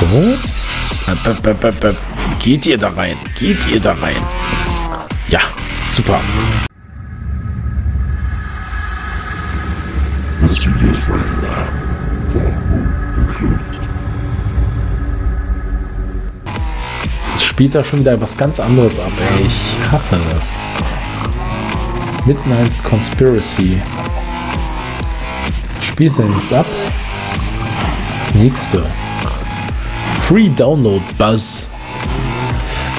So. Geht ihr da rein? Geht ihr da rein? Ja, super. Included. Es spielt da schon wieder was ganz anderes ab, ey. Ich hasse das. Midnight Conspiracy. Spielt denn jetzt ab? Das nächste. Free Download Buzz.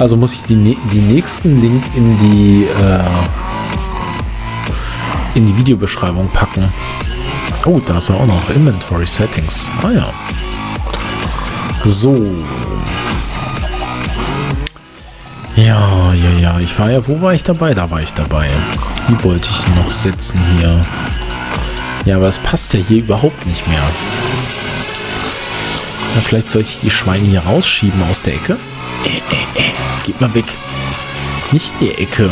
Also muss ich die, die nächsten Link in die äh, in die Videobeschreibung packen. Oh, da ist ja auch noch Inventory Settings. Ah ja. So. Ja, ja, ja. Ich war ja, wo war ich dabei? Da war ich dabei. Die wollte ich noch setzen hier. Ja, aber es passt ja hier überhaupt nicht mehr. Ja, vielleicht sollte ich die Schweine hier rausschieben aus der Ecke. Äh, äh, äh. Geht mal weg. Nicht in die Ecke.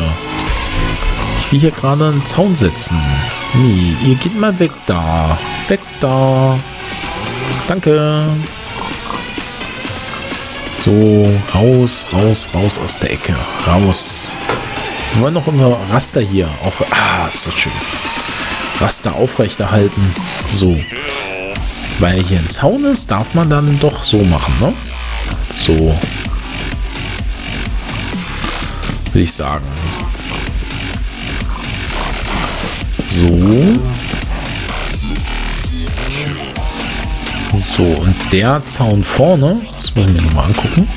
Ich will hier gerade einen Zaun setzen. Nee, ihr geht mal weg da. Weg da. Danke. So, raus, raus, raus aus der Ecke. Raus. Wir wollen noch unser Raster hier auf. Ah, ist das schön. Raster aufrechterhalten. So. Weil hier ein Zaun ist, darf man dann doch so machen, ne? So. Will ich sagen. So. So, und der Zaun vorne, das müssen wir nochmal angucken.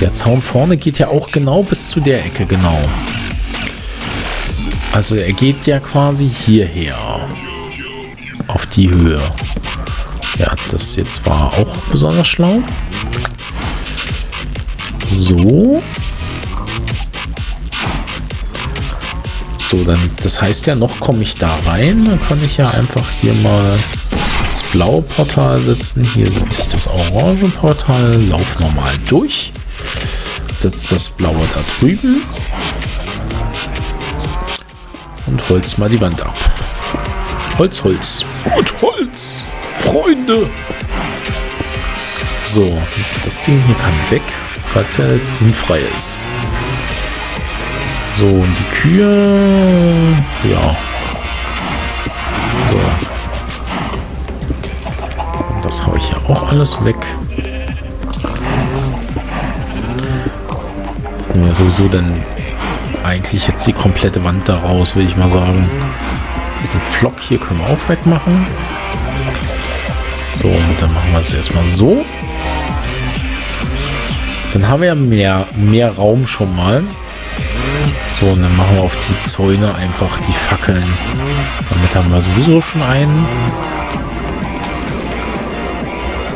Der Zaun vorne geht ja auch genau bis zu der Ecke, genau. Also er geht ja quasi hierher. Auf die Höhe. Ja, das jetzt war auch besonders schlau. So. So, dann, das heißt ja, noch komme ich da rein. Dann kann ich ja einfach hier mal das blaue Portal setzen. Hier setze ich das orange Portal. Lauf normal durch. Setze das blaue da drüben. Und holz mal die Wand ab. Holz, Holz. Gut, Holz. Freunde. So, das Ding hier kann weg, weil es ja jetzt sinnfrei ist. So, und die Kühe. Ja. So. Das haue ich ja auch alles weg. Ja, sowieso dann eigentlich jetzt die komplette Wand da raus, will ich mal sagen. Den Flock hier können wir auch wegmachen. So, und dann machen wir es erstmal so. Dann haben wir ja mehr, mehr Raum schon mal. So, und dann machen wir auf die Zäune einfach die Fackeln. Damit haben wir sowieso schon einen.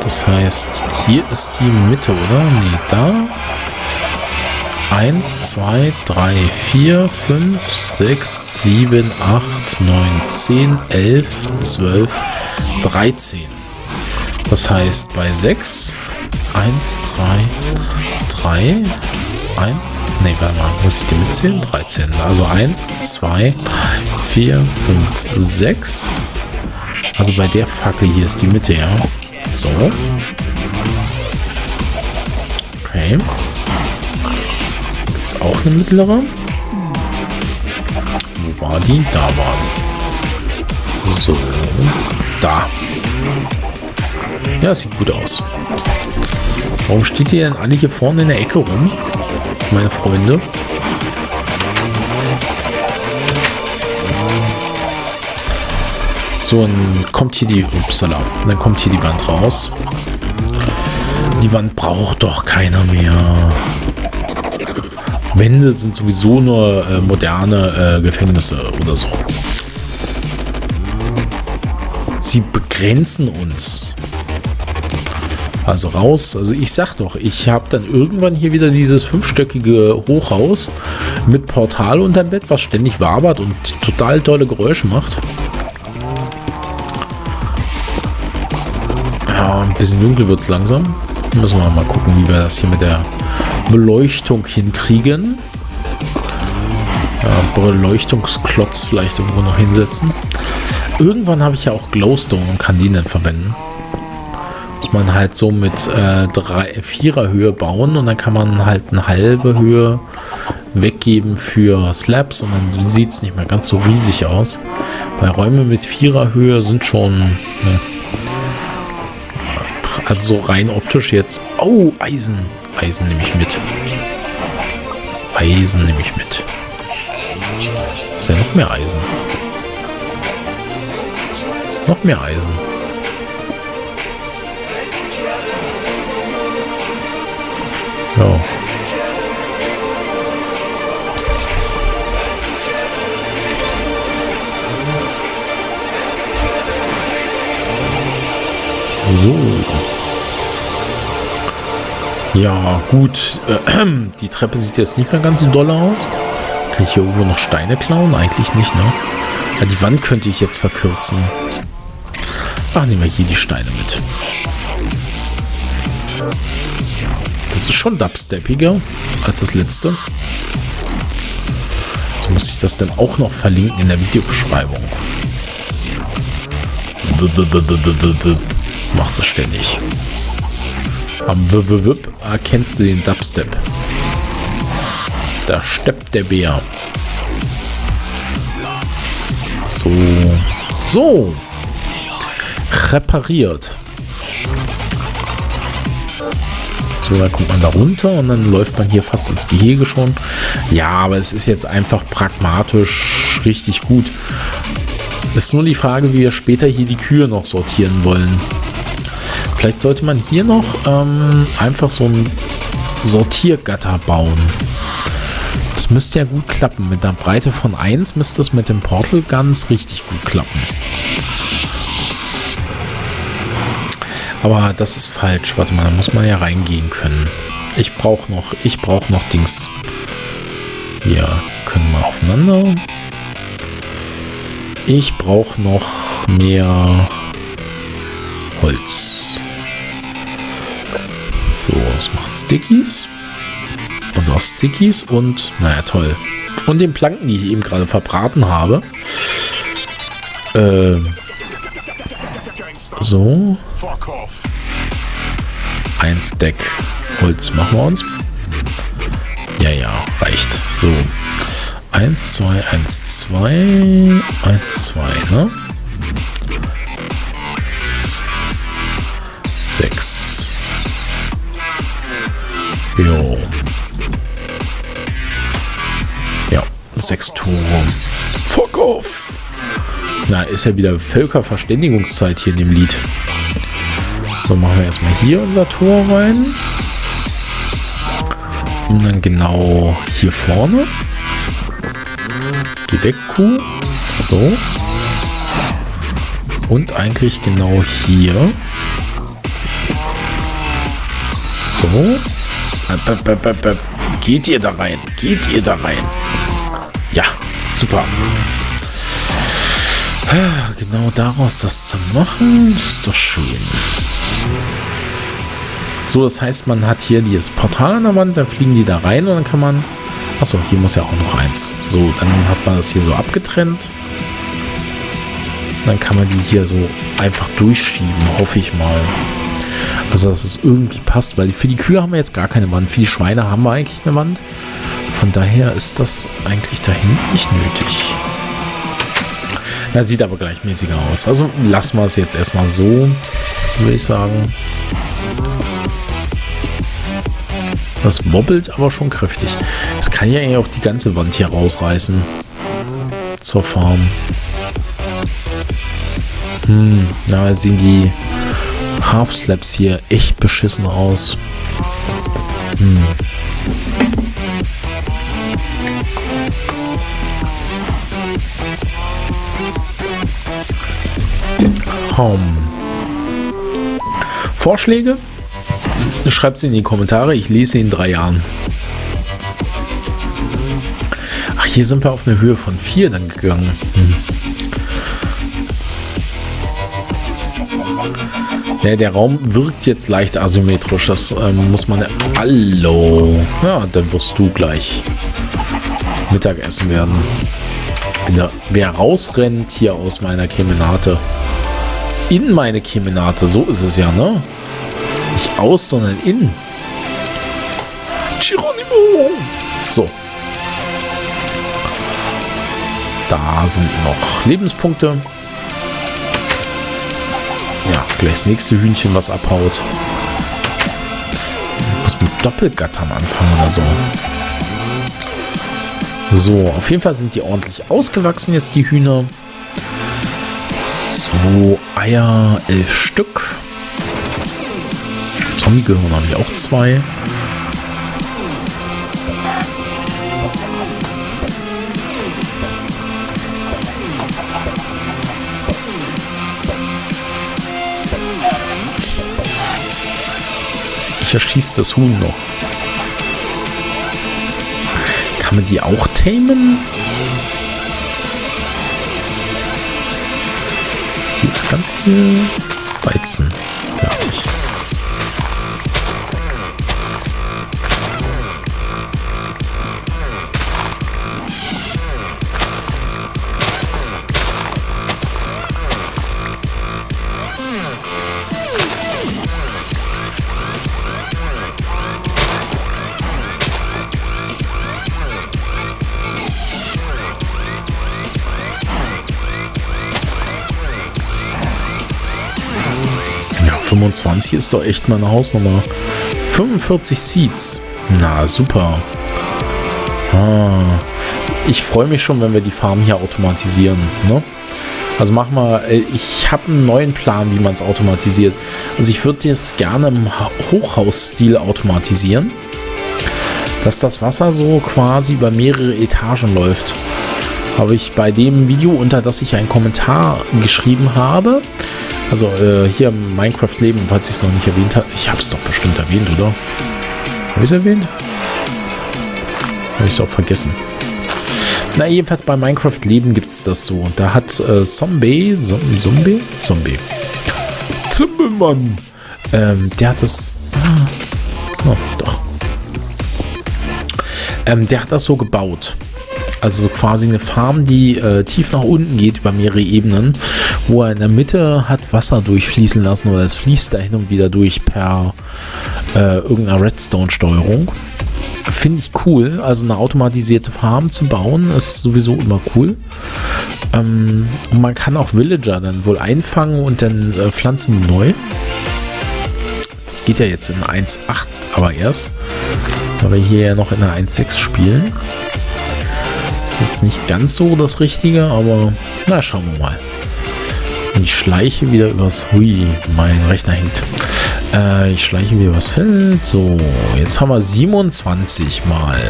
Das heißt, hier ist die Mitte, oder? Nee, da. 1, 2, 3, 4, 5, 6, 7, 8, 9, 10, 11, 12, 13. Das heißt, bei 6, 1, 2, 3, 1, nee, warte mal, muss ich die mitzählen? 13. Also 1, 2, 4, 5, 6. Also bei der Fackel hier ist die Mitte, ja. So. Okay. Gibt es auch eine mittlere? Wo war die? Da war die. So. Da. Ja, sieht gut aus. Warum steht ihr denn alle hier vorne in der Ecke rum? Meine Freunde. So, dann kommt hier die, upsala, dann kommt hier die Wand raus. Die Wand braucht doch keiner mehr. Wände sind sowieso nur äh, moderne äh, Gefängnisse oder so. Sie begrenzen uns. Also raus. Also ich sag doch, ich habe dann irgendwann hier wieder dieses fünfstöckige Hochhaus mit Portal unterm Bett, was ständig wabert und total tolle Geräusche macht. Ja, ein bisschen dunkel wird es langsam. Müssen wir mal gucken, wie wir das hier mit der Beleuchtung hinkriegen. Ja, Beleuchtungsklotz vielleicht irgendwo noch hinsetzen. Irgendwann habe ich ja auch Glowstone und kann den dann verwenden. Muss man halt so mit äh, drei, vierer Höhe bauen und dann kann man halt eine halbe Höhe weggeben für Slabs und dann sieht es nicht mehr ganz so riesig aus. Bei Räume mit vierer Höhe sind schon, ne, also so rein optisch jetzt, oh, Eisen, Eisen nehme ich mit. Eisen nehme ich mit. Ist ja noch mehr Eisen. Noch mehr Eisen. Ja. So. Ja, gut. Äh, die Treppe sieht jetzt nicht mehr ganz so doll aus. Kann ich hier irgendwo noch Steine klauen? Eigentlich nicht, ne? Ja, die Wand könnte ich jetzt verkürzen. Ach, nehmen wir hier die Steine mit. Das ist schon dubsteppiger als das letzte. So muss ich das dann auch noch verlinken in der Videobeschreibung. B -b -b Macht es ständig. Am -b -b erkennst du den Dubstep. Da steppt der Bär. So. So. Repariert. So, dann kommt man da runter und dann läuft man hier fast ins Gehege schon. Ja, aber es ist jetzt einfach pragmatisch richtig gut. Ist nur die Frage, wie wir später hier die Kühe noch sortieren wollen. Vielleicht sollte man hier noch ähm, einfach so ein Sortiergatter bauen. Das müsste ja gut klappen. Mit einer Breite von 1 müsste es mit dem Portal ganz richtig gut klappen. Aber das ist falsch. Warte mal, da muss man ja reingehen können. Ich brauche noch, ich brauche noch Dings. Ja, die können mal aufeinander. Ich brauche noch mehr Holz. So, das macht Stickies. Und auch Stickies und, naja, toll. Und den Planken, die ich eben gerade verbraten habe. Äh, so. Ein Stack Holz machen wir uns. Ja, ja, reicht. So. 1, 2, 1, 2, 1, 2, ne? Jo. Ja, 6 Tore. Fuck off! Na, ist ja wieder Völkerverständigungszeit hier in dem Lied. So, machen wir erstmal hier unser Tor rein. Und dann genau hier vorne. Geh weg, Kuh. So. Und eigentlich genau hier. So. Geht ihr da rein? Geht ihr da rein? Ja, super. Genau daraus das zu machen, ist doch schön. So, das heißt, man hat hier dieses Portal an der Wand, dann fliegen die da rein und dann kann man... Achso, hier muss ja auch noch eins. So, dann hat man das hier so abgetrennt. Dann kann man die hier so einfach durchschieben, hoffe ich mal. Also, dass es irgendwie passt, weil für die Kühe haben wir jetzt gar keine Wand. Für die Schweine haben wir eigentlich eine Wand. Von daher ist das eigentlich da hinten nicht nötig. Das sieht aber gleichmäßiger aus. Also lassen wir es jetzt erstmal so, würde ich sagen. Das wobbelt aber schon kräftig. Es kann ja auch die ganze Wand hier rausreißen. Zur Farm. Hm, na, sehen die Half Slaps hier echt beschissen aus. Hm. Home. Vorschläge? Schreibt sie in die Kommentare. Ich lese sie in drei Jahren. Ach, hier sind wir auf eine Höhe von 4 dann gegangen. Hm. Ja, der Raum wirkt jetzt leicht asymmetrisch. Das ähm, muss man. Hallo. Ja, dann wirst du gleich Mittagessen werden. Der, wer rausrennt hier aus meiner Kemenate. In meine Kemenate, so ist es ja, ne? aus, sondern in. Geronimo! So. Da sind noch Lebenspunkte. Gleich das nächste Hühnchen, was abhaut. Ich muss mit Doppelgattern anfangen oder so. So, auf jeden Fall sind die ordentlich ausgewachsen jetzt, die Hühner. So, Eier, elf Stück. Zombie-Gehirn habe ich auch zwei. Ich erschieße das Huhn noch. Kann man die auch tamen? Hier ist ganz viel Weizen. Fertig. 25 ist doch echt meine Hausnummer. 45 Seeds. Na, super. Ah, ich freue mich schon, wenn wir die Farm hier automatisieren. Ne? Also mach mal, äh, ich habe einen neuen Plan, wie man es automatisiert. Also ich würde das gerne im Ha- Hochhausstil automatisieren. Dass das Wasser so quasi über mehrere Etagen läuft. Habe ich bei dem Video, unter das ich einen Kommentar geschrieben habe, also äh, hier Minecraft Leben, falls ich es noch nicht erwähnt habe. Ich habe es doch bestimmt erwähnt, oder? Habe ich es erwähnt? Habe ich es auch vergessen. Na, jedenfalls bei Minecraft Leben gibt es das so. Da hat äh, Zombie, Zom- Zombie? Zombie. Zimmermann. Ähm, der hat das. Ah, oh, doch. Ähm, der hat das so gebaut. Also so quasi eine Farm, die äh, tief nach unten geht über mehrere Ebenen, wo er in der Mitte hat Wasser durchfließen lassen oder es fließt da hin und wieder durch per äh, irgendeiner Redstone-Steuerung. Finde ich cool. Also eine automatisierte Farm zu bauen ist sowieso immer cool. Ähm, man kann auch Villager dann wohl einfangen und dann äh, pflanzen neu. Das geht ja jetzt in 1.8 aber erst. Weil wir hier ja noch in der 1.6 spielen. Ist nicht ganz so das Richtige, aber na, schauen wir mal. Und ich schleiche wieder übers... Hui, mein Rechner hängt. Äh, ich schleiche wieder übers Feld. So, jetzt haben wir 27 mal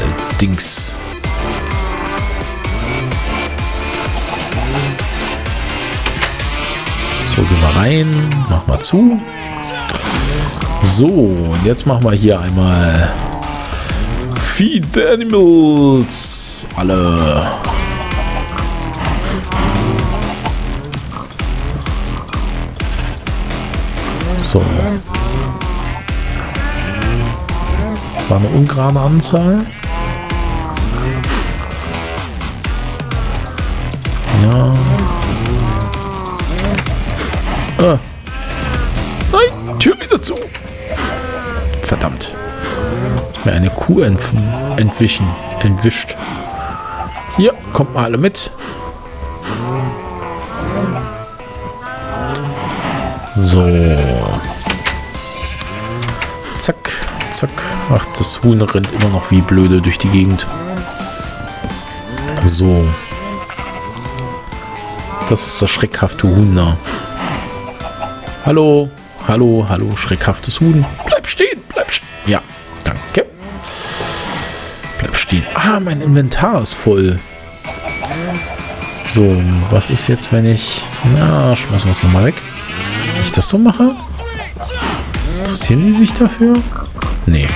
Dings. So, gehen wir rein. Machen wir zu. So, und jetzt machen wir hier einmal Feed the Animals. Alle. So. War eine ungerade Anzahl. Ja. Ah. Nein, Tür wieder zu. Verdammt. Mir eine Kuh entwischen, entwischt. Hier, kommt mal alle mit. So. Zack, zack. Ach, das Huhn rennt immer noch wie blöde durch die Gegend. So. Das ist das schreckhafte Huhn da. Hallo, hallo, hallo, schreckhaftes Huhn. Bleib stehen, bleib stehen. Ja, danke. Bleib stehen. Ah, mein Inventar ist voll. So, was ist jetzt, wenn ich... Na, schmeißen wir es nochmal weg. Wenn ich das so mache? Interessieren die sich dafür? Nee.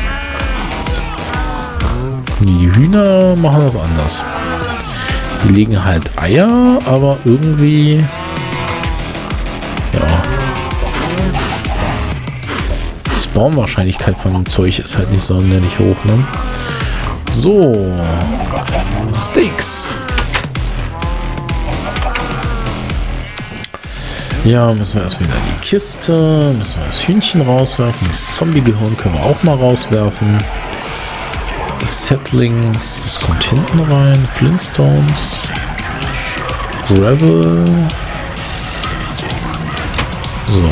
Die Hühner machen das anders. Die legen halt Eier, aber irgendwie... Ja. Die Spawnwahrscheinlichkeit von dem Zeug ist halt nicht sonderlich hoch, ne? So. Steaks. Ja, müssen wir erst wieder in die Kiste. Müssen wir das Hühnchen rauswerfen. Das Zombie-Gehirn können wir auch mal rauswerfen. Die Settlings, das kommt hinten rein. Flintstones. Gravel. So,